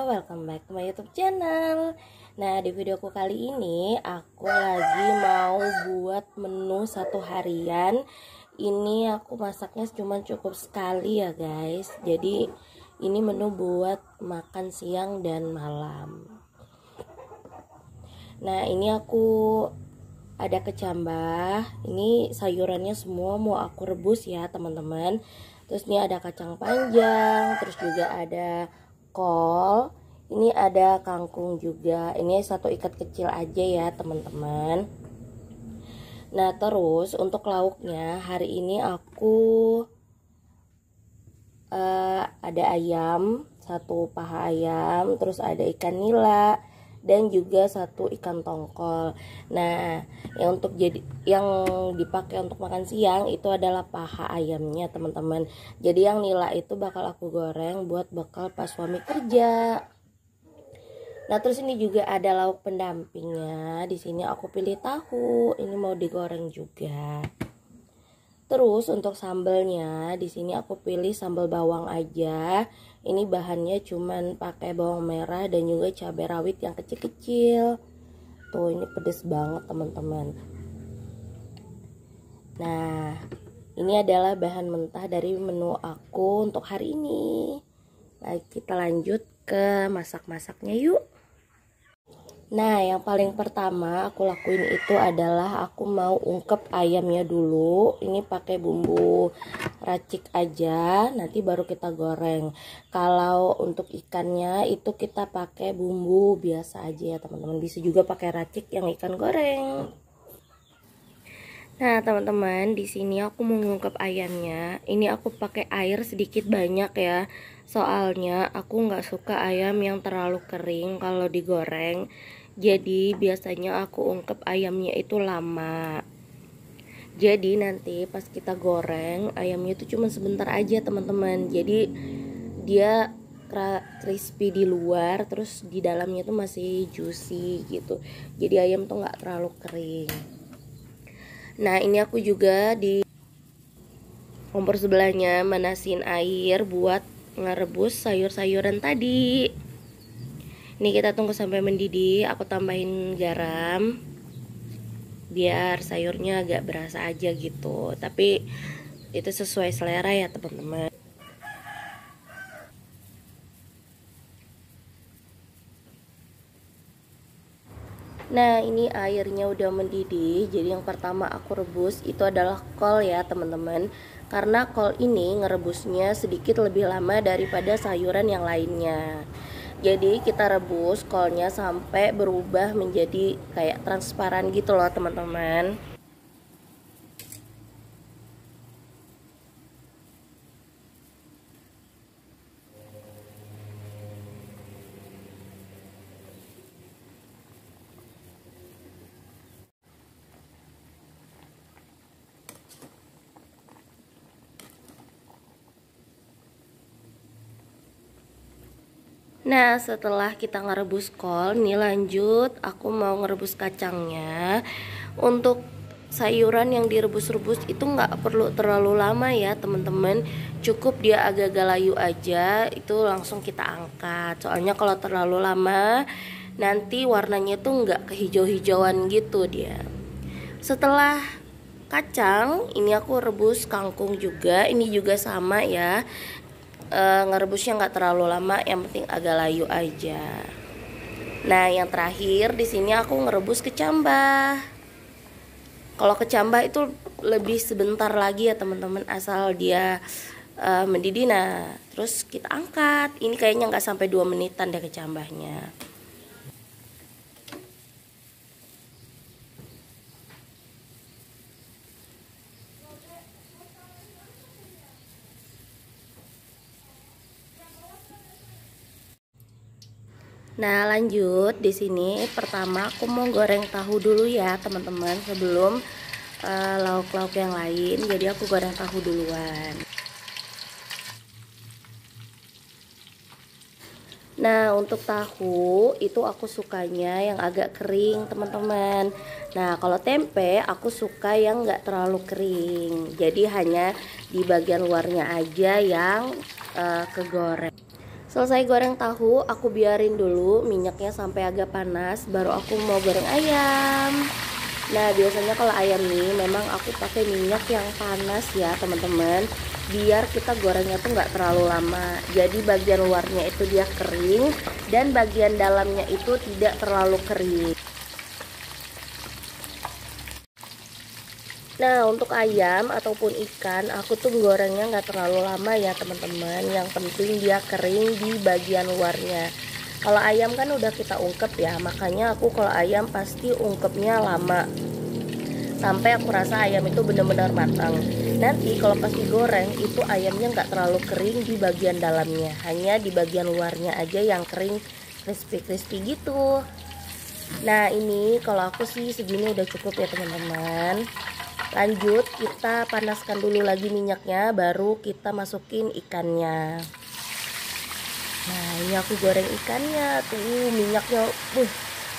welcome back to my youtube channel. Nah di videoku kali ini aku lagi mau buat menu satu harian. Ini aku masaknya cuma cukup sekali ya guys. Jadi ini menu buat makan siang dan malam. Nah ini aku ada kecambah. Ini sayurannya semua mau aku rebus ya teman-teman. Terus ini ada kacang panjang Terus juga ada kol ini ada kangkung juga. Ini satu ikat kecil aja ya teman-teman. Nah terus untuk lauknya hari ini aku uh, ada ayam satu paha ayam terus ada ikan nila dan juga satu ikan tongkol. Nah, yang untuk jadi yang dipakai untuk makan siang itu adalah paha ayamnya, teman-teman. Jadi yang nila itu bakal aku goreng buat bekal pas suami kerja. Nah, terus ini juga ada lauk pendampingnya. Di sini aku pilih tahu. Ini mau digoreng juga. Terus untuk sambelnya di sini aku pilih sambal bawang aja. Ini bahannya cuman pakai bawang merah dan juga cabai rawit yang kecil-kecil. Tuh ini pedes banget teman-teman. Nah, ini adalah bahan mentah dari menu aku untuk hari ini. Nah, kita lanjut ke masak-masaknya yuk. Nah, yang paling pertama aku lakuin itu adalah aku mau ungkep ayamnya dulu. Ini pakai bumbu racik aja, nanti baru kita goreng. Kalau untuk ikannya itu kita pakai bumbu biasa aja ya, teman-teman. Bisa juga pakai racik yang ikan goreng. Nah, teman-teman, di sini aku mau ngungkep ayamnya. Ini aku pakai air sedikit banyak ya. Soalnya aku nggak suka ayam yang terlalu kering kalau digoreng jadi biasanya aku ungkep ayamnya itu lama jadi nanti pas kita goreng ayamnya itu cuma sebentar aja teman-teman. Jadi dia crispy di luar terus di dalamnya tuh masih juicy gitu. Jadi ayam tuh nggak terlalu kering. Nah ini aku juga di kompor sebelahnya manasin air buat ngerebus sayur-sayuran tadi. Ini kita tunggu sampai mendidih aku tambahin garam biar sayurnya agak berasa aja gitu. Tapi itu sesuai selera ya teman-teman. Nah ini airnya udah mendidih Jadi yang pertama aku rebus itu adalah kol ya teman-teman. Karena kol ini ngerebusnya sedikit lebih lama daripada sayuran yang lainnya jadi kita rebus kolnya sampai berubah menjadi kayak transparan gitu loh teman-teman Nah setelah kita ngerebus kol Nih lanjut aku mau ngerebus kacangnya. Untuk sayuran yang direbus-rebus itu nggak perlu terlalu lama ya teman-teman. Cukup dia agak-agak layu aja Itu langsung kita angkat. Soalnya kalau terlalu lama Nanti warnanya tuh nggak kehijau-hijauan gitu dia. Setelah kacang ini aku rebus kangkung juga. Ini juga sama ya uh, ngerebusnya nggak terlalu lama yang penting agak layu aja. Nah yang terakhir di sini aku ngerebus kecambah. Kalau kecambah itu lebih sebentar lagi ya teman-teman asal dia uh, mendidih. Nah terus kita angkat. Ini kayaknya nggak sampai dua menitan deh kecambahnya Nah, lanjut di sini pertama aku mau goreng tahu dulu ya, teman-teman, sebelum eh, lauk-lauk uh, yang lain. Jadi aku goreng tahu duluan. Nah, untuk tahu itu aku sukanya yang agak kering, teman-teman. Nah, kalau tempe aku suka yang nggak terlalu kering. Jadi hanya di bagian luarnya aja yang uh, kegoreng. Selesai goreng tahu, aku biarin dulu minyaknya sampai agak panas, baru aku mau goreng ayam. Nah, biasanya kalau ayam nih memang aku pakai minyak yang panas ya, teman-teman. Biar kita gorengnya tuh nggak terlalu lama. Jadi bagian luarnya itu dia kering dan bagian dalamnya itu tidak terlalu kering. Nah untuk ayam ataupun ikan aku tuh gorengnya nggak terlalu lama ya teman-teman. Yang penting dia kering di bagian luarnya. Kalau ayam kan udah kita ungkep ya Makanya aku kalau ayam pasti ungkepnya lama. Sampai aku rasa ayam itu benar-benar matang. Nanti kalau pas digoreng itu ayamnya nggak terlalu kering di bagian dalamnya. Hanya di bagian luarnya aja yang kering crispy-crispy gitu. Nah ini kalau aku sih segini udah cukup ya teman-teman lanjut kita panaskan dulu lagi minyaknya baru kita masukin ikannya. Nah ini aku goreng ikannya tuh minyaknya uh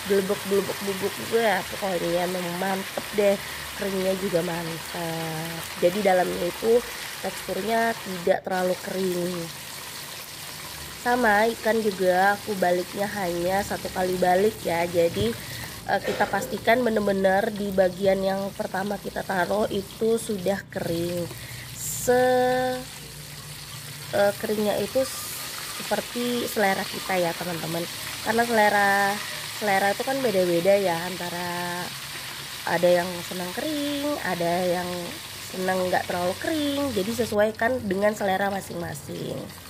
belebek belebek bubuk. Gue pokoknya mantep deh keringnya juga mantap. Jadi dalamnya itu teksturnya tidak terlalu kering. Sama ikan juga aku baliknya hanya satu kali balik ya jadi uh, kita pastikan benar-benar di bagian yang pertama kita taruh itu sudah kering. Se uh, keringnya itu seperti selera kita ya teman-teman. Karena selera selera itu kan beda-beda ya antara ada yang senang kering ada yang senang nggak terlalu kering. Jadi sesuaikan dengan selera masing-masing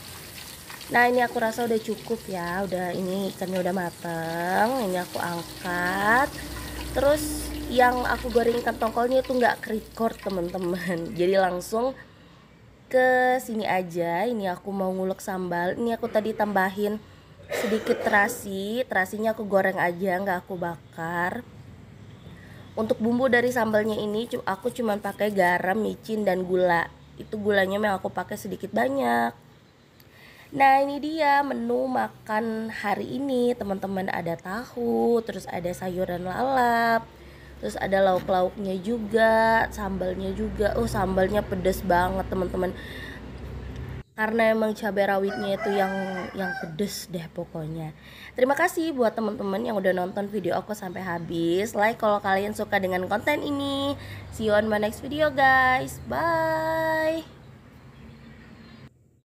nah ini aku rasa udah cukup ya. Udah ini ikannya udah mateng ini aku angkat. Terus yang aku goreng ikan tongkolnya itu nggak record teman-teman. Jadi langsung ke sini aja. Ini aku mau ngulek sambal. Ini aku tadi tambahin sedikit terasi. Terasinya aku goreng aja nggak aku bakar. Untuk bumbu dari sambalnya ini aku cuman pakai garam micin dan gula. Itu gulanya memang aku pakai sedikit banyak Nah ini dia menu makan hari ini. Teman-teman ada tahu terus ada sayuran lalap terus ada lauk-lauknya juga sambalnya juga. Oh sambalnya pedes banget teman-teman. Karena emang cabai rawitnya itu yang yang pedes deh pokoknya. Terima kasih buat teman-teman yang udah nonton video aku sampai habis. Like kalau kalian suka dengan konten ini. See you on my next video guys. Bye